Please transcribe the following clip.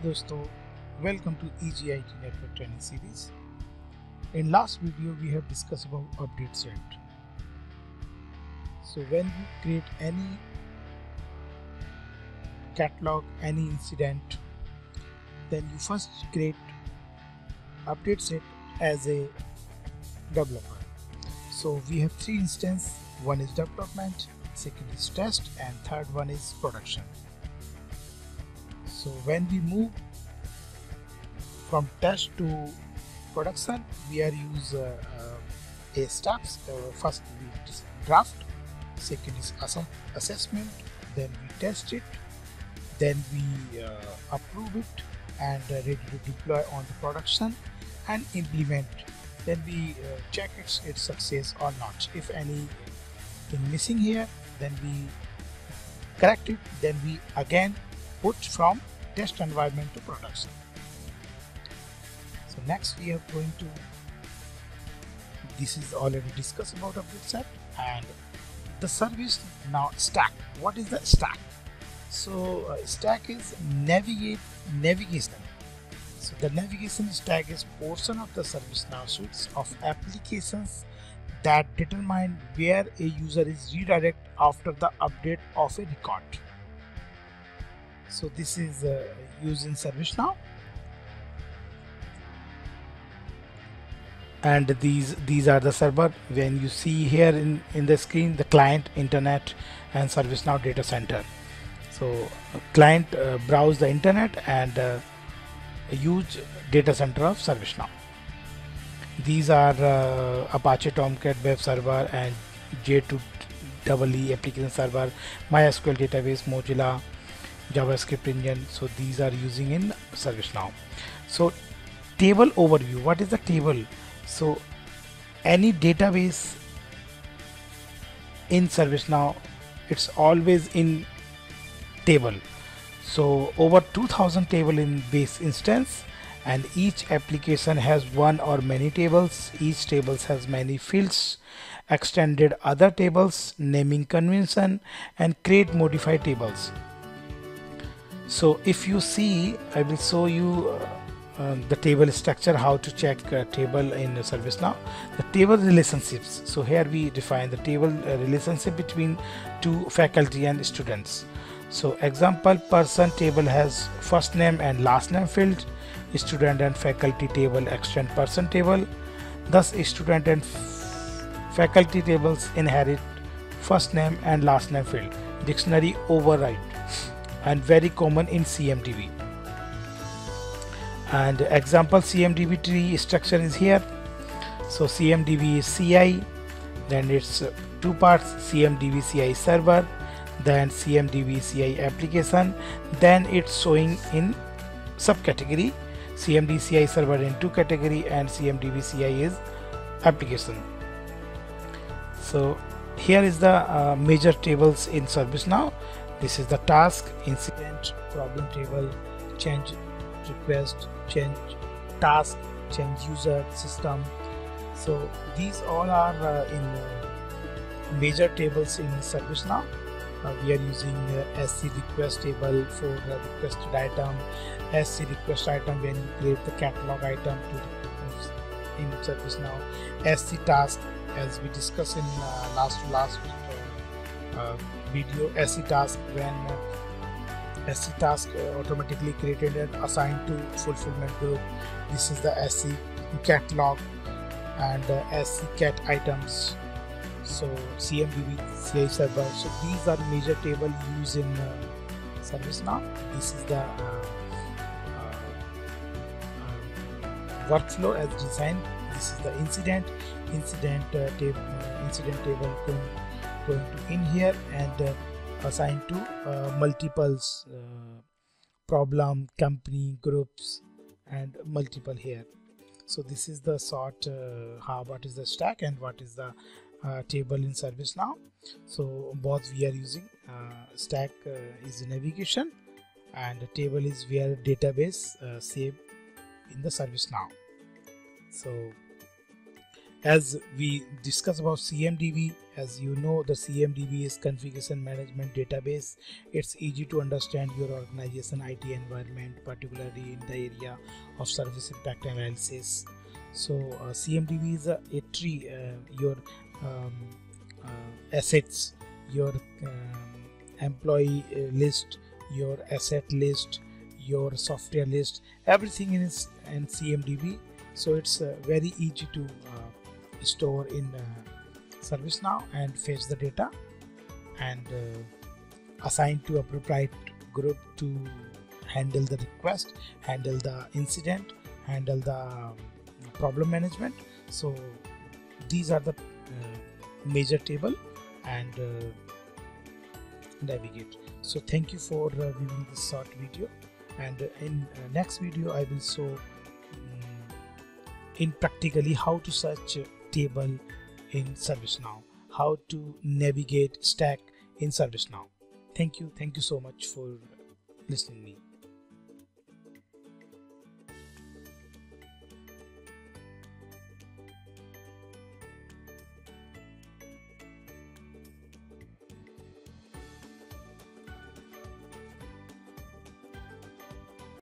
Dosto, welcome to EzyIT Network Training Series. In last video we have discussed about update set. So when you create any catalog, any incident, then you first create update set as a developer. So we have three instances, one is development, second is test and third one is production so when we move from test to production we are use uh, uh, a steps uh, first we draft second is ass assessment then we test it then we uh, approve it and uh, ready to deploy on the production and implement. Then we uh, check its, its success or not. If anything missing here then we correct it then we again put from test environment to production. So next we are going to this is already discussed about update set and the service now stack. What is the stack? So uh, stack is navigate navigation. So the navigation stack is portion of the ServiceNow suites of applications that determine where a user is redirect after the update of a record. So this is uh, used in ServiceNow. And these these are the server when you see here in, in the screen the client, internet and ServiceNow data center. So client uh, browse the internet and uh, huge data center of ServiceNow. These are uh, Apache Tomcat web server and J2EE application server, MySQL database, Mozilla, JavaScript engine. So these are using in ServiceNow. So table overview. What is the table? So any database in ServiceNow, it's always in table. So over 2000 table in base instance and each application has one or many tables each tables has many fields extended other tables naming convention and create modify tables so if you see i will show you uh, uh, the table structure how to check uh, table in ServiceNow the table relationships. So here we define the table uh, relationship between two faculty and students. So example person table has first name and last name field student and faculty table extend person table. Thus student and faculty tables inherit first name and last name field dictionary override and very common in CMDB and example CMDB tree structure is here so CMDB is CI then it's two parts CMDB CI server then CMDB CI application then it's showing in subcategory CMD CI server in two category and CMDB CI is application. So here is the uh, major tables in ServiceNow. This is the task, incident, problem table, change request, change task, change user, system. So these all are uh, in uh, major tables in ServiceNow. Uh, we are using uh, SC request table for uh, requested item, SC request item when you create the catalog item to in ServiceNow, SC task as we discussed in uh, last last uh, uh, video, SC task when SC task automatically created and assigned to fulfillment group. This is the SC catalog and SC cat items. So cmdb ci server. So these are major table used in uh, ServiceNow this is the uh, uh, workflow as designed. This is the incident incident uh, table uh, incident table going, to in here and uh, assigned to multiples problem company groups and multiple here. So this is the sort uh, how what is the stack and what is the uh, table in ServiceNow so both we are using uh, stack uh, is navigation and the table is where database uh, save in the ServiceNow so as we discuss about CMDB as you know the CMDB is configuration management database. It's easy to understand your organization IT environment particularly in the area of service impact analysis. So uh, CMDB is a, a tree uh, your um, uh, assets your um, employee uh, list your asset list your software list everything is in CMDB so it's uh, very easy to uh, store in uh, ServiceNow and fetch the data and uh, assign to appropriate group to handle the request handle the incident handle the um, problem management. So these are the uh, major table and uh, navigate. So thank you for viewing this short video. And in next video i will show in practically how to search table in ServiceNow, how to navigate stack in ServiceNow. Thank you. Thank you so much for listening me.